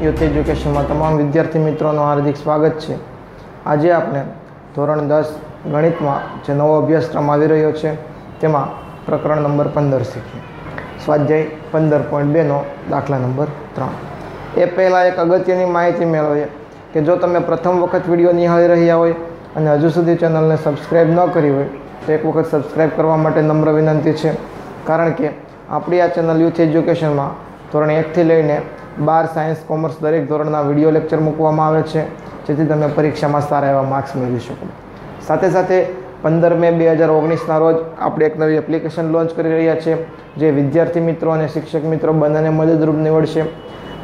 Youth એજ્યુકેશનમાં તમામ વિદ્યાર્થી મિત્રોનું હાર્દિક સ્વાગત છે. આજે આપણે ધોરણ દસ ગણિતમાં જે નવો અભ્યાસક્રમ આવી રહ્યો છે, તેમાં પ્રકરણ નંબર પંદર શીખીએ. સ્વાધ્યાય પંદર પોઈન્ટ બેનો દાખલા નંબર ત્રણ. એ પહેલાં એક અગત્યની માહિતી મેળવીએ કે જો તમે પ્રથમ વખત વીડિયો નિહાળી રહ્યા હોય અને હજુ સુધી ચેનલને સબસ્ક્રાઈબ ન કરી હોય, તો એક વખત સબસ્ક્રાઈબ કરવા માટે નમ્ર વિનંતી છે. કારણ કે આપણી આ ચેનલ યુથ એજ્યુકેશનમાં ધોરણ એકથી લઈને બાર સાયન્સ, કોમર્સ દરેક ધોરણના વીડિયો લેક્ચર મૂકવામાં આવે છે, જેથી તમે પરીક્ષામાં સારા એવા માર્ક્સ મેળવી શકો. સાથે સાથે પંદર મે બે હજાર ઓગણીસના રોજ આપણે એક નવી એપ્લિકેશન લોન્ચ કરી રહ્યા છીએ જે વિદ્યાર્થી મિત્રો અને શિક્ષક મિત્રો બંનેને મદદરૂપ નીવડશે.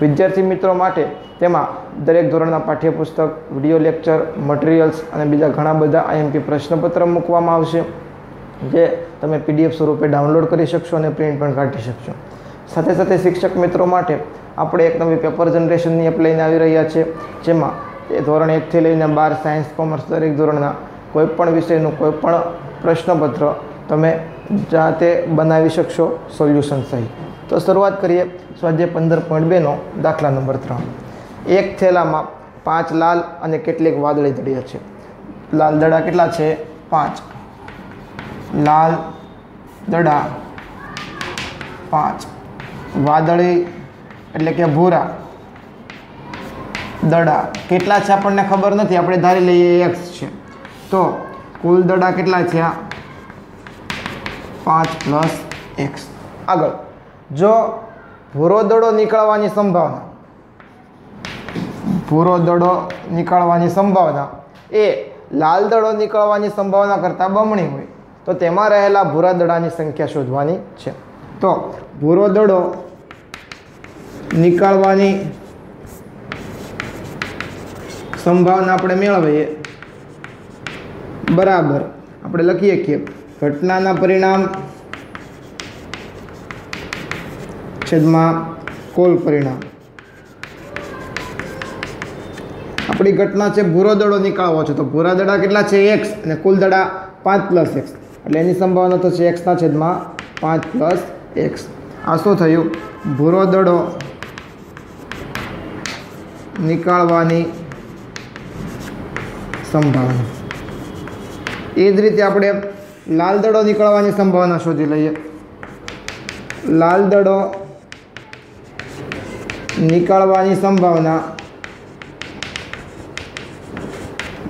વિદ્યાર્થી મિત્રો માટે તેમાં દરેક ધોરણના પાઠ્યપુસ્તક, વીડિયો લેક્ચર, મટીરિયલ્સ અને બીજા ઘણા બધા આઈએમપી પ્રશ્નપત્ર મૂકવામાં આવશે, જે તમે પીડીએફ સ્વરૂપે ડાઉનલોડ કરી શકશો અને પ્રિન્ટ પણ કાઢી શકશો. સાથે સાથે શિક્ષક મિત્રો માટે આપણે એક નવી પેપર જનરેશનની એપ લઈને આવી રહ્યા છીએ, જેમાં એ ધોરણ એકથી લઈને બાર સાયન્સ કોમર્સ દરેક ધોરણના કોઈપણ વિષયનું કોઈપણ પ્રશ્નપત્ર તમે જાતે બનાવી શકશો સોલ્યુશન સહિત તો શરૂઆત કરીએ, સ્વાધ્યાય પંદર પોઈન્ટ બેનો દાખલા નંબર ત્રણ. એક થેલામાં પાંચ લાલ અને કેટલીક વાદળી દળિયા છે. લાલ દડા કેટલા છે? પાંચ. લાલ દડા પાંચ. વાદળી, એટલે કે ભૂરા, દડા. કેટલા છે આપણને ખબર નથી, આપણે ધારી લઈએ એક્સ છે. તો કુલ દડા કેટલા છે? આ પાંચ પ્લસ એક્સ આગળ. જો ભૂરો દડો નીકળવાની સંભાવના, ભૂરો દડો નીકળવાની સંભાવના એ લાલ દડો નીકળવાની સંભાવના કરતાં બમણી હોય, તો તેમાં રહેલા ભૂરા દડાની સંખ્યા શોધવાની છે. તો ભૂરો દડો નીકાળવાની સંભાવના આપણે મેળવીએ. બરાબર. આપણે લખીએ કે ઘટનાના પરિણામ છેદમાં કુલ પરિણામ. આપણી ઘટના છે ભૂરો દડો નીકાળવો છે. તો ભૂરા દડા કેટલા છે? એક્સ અને કુલ દડા પાંચ પ્લસ એક્સ. એટલે એની સંભાવના થશે એક્સના છેદમાં પાંચ પ્લસ એક્સ આ શું થયું? ભૂરો દડો નીકાળવાની સંભાવના. એ જ રીતે આપણે લાલ દડો નીકળવાની સંભાવના શોધી લઈએ. લાલ દડો નીકાળવાની સંભાવના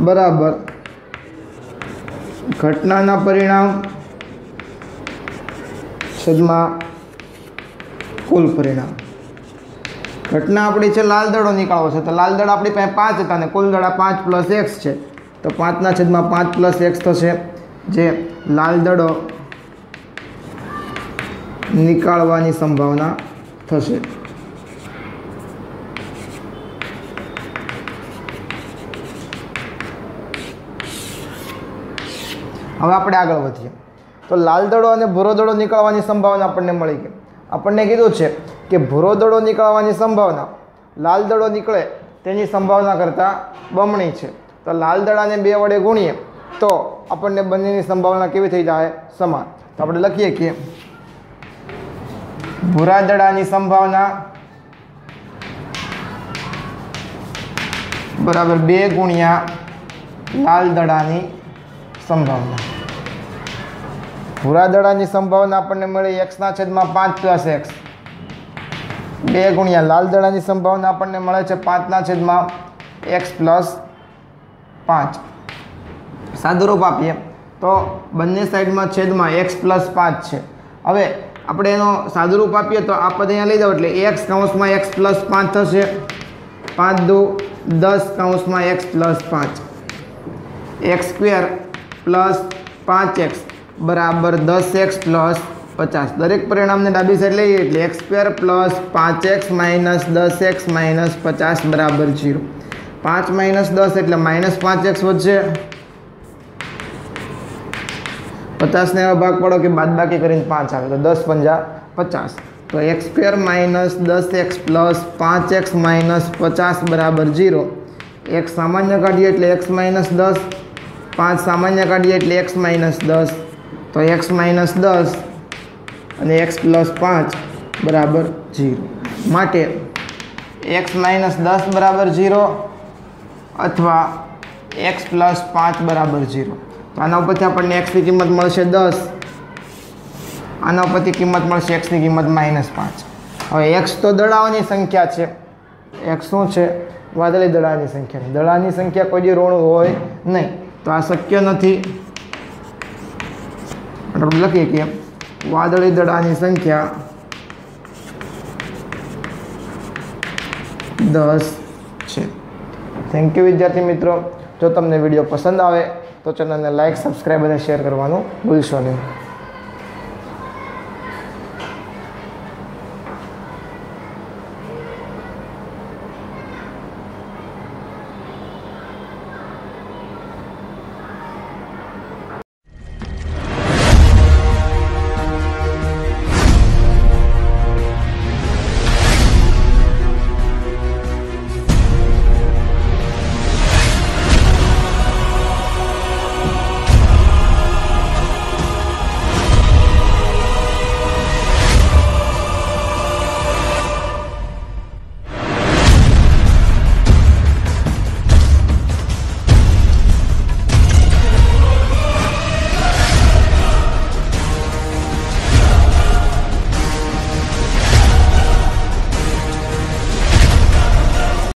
બરાબર ઘટનાના પરિણામ છેદમાં કુલ પરિણામ. ઘટના આપણી છે લાલ દડો નીકળવો છે. તો લાલ દળ આપણી પાસે પાંચ હતા અને કુલ દડા પાંચ પ્લસ એક્સ છે. તો પાંચના છેદમાં પાંચ પ્લસ એક્સ થશે. જે લાલ દડો નીકાળવાની સંભાવના થશે. હવે આપણે આગળ વધીએ. તો લાલ દડો અને ભૂરો દડો નીકળવાની સંભાવના આપણને મળી ગઈ. આપણને કીધું છે કે ભૂરો દડો નીકળવાની સંભાવના, લાલ દડો નીકળે તેની સંભાવના કરતાં બમણી છે. તો લાલ દડાને બે વડે ગુણીએ તો આપણને બંનેની સંભાવના કેવી થઈ જાય? સમાન. તો આપણે લખીએ કે ભૂરા દડાની સંભાવના બરાબર બે ગુણ્યા લાલ દડાની સંભાવના. ભૂરા દડાની સંભાવના આપણને મળી એક્સના છેદમાં પાંચ પ્લસ એક્સ. બે ગુણ્યા લાલ દડાની સંભાવના આપણને મળે છે પાંચના છેદમાં એક્સ પ્લસ પાંચ. સાદુરૂપ આપીએ. તો બંને સાઈડમાં છેદમાં એક્સ પ્લસ પાંચ છે. હવે આપણે એનો સાદુરૂપ આપીએ તો આ પદ અહીંયા લઈ જાઓ એટલે એક્સ કાઉન્સમાં એક્સ પ્લસ પાંચ થશે. પાંચ દો દસ કાઉન્સમાં એક્સ પ્લસ પાંચ. એક્સ સ્ક્વેર પ્લસ પાંચ એક્સ. બરાબર દસ એક્સ પ્લસ પચાસ. દરેક પરિણામને ડાબી સાઈડ લઈએ એટલે એક્સ સ્ક્વેર પ્લસ પાંચ એક્સ માઇનસ દસ એક્સ માઇનસ પચાસ બરાબર જીરો પાંચ માઇનસ દસ એટલે માઇનસ પાંચ એક્સ વધશે. પચાસને એવા ભાગ પડો કે બાદ બાકી કરીને પાંચ આવે તો દસ પંજા પચાસ. તો એક્સ સ્ક્વેર માઇનસ દસ એક્સ પ્લસ પાંચ એક્સ માઇનસ પચાસ બરાબર જીરો એક્સ સામાન્ય કાઢીએ એટલે એક્સ માઇનસ દસ. પાંચ સામાન્ય કાઢીએ એટલે એક્સ માઇનસ દસ. તો એક્સ માઇનસ દસ અને એક્સ પ્લસ પાંચ બરાબર જીરો માટે એક્સ માઇનસ દસ બરાબર ઝીરો અથવા એક્સ પ્લસ પાંચ બરાબર ઝીરો તો આના ઉપરથી આપણને એક્સની કિંમત મળશે દસ. આના ઉપરથી કિંમત મળશે એક્સની કિંમત માઇનસ પાંચ. હવે એક્સ તો દડાઓની સંખ્યા છે. એક્સ શું છે? વાદળી દડાની સંખ્યા દડાની સંખ્યા કોઈ ઋણ હોય નહીં. તો આ શક્ય નથી. આપણે લખીએ કે વાદળી દડાની સંખ્યા દસ છે. થેન્ક યુ વિદ્યાર્થી મિત્રો. જો તમને વીડિયો પસંદ આવે તો ચેનલને લાઇક સબસ્ક્રાઈબ અને શેર કરવાનું ભૂલશો નહીં.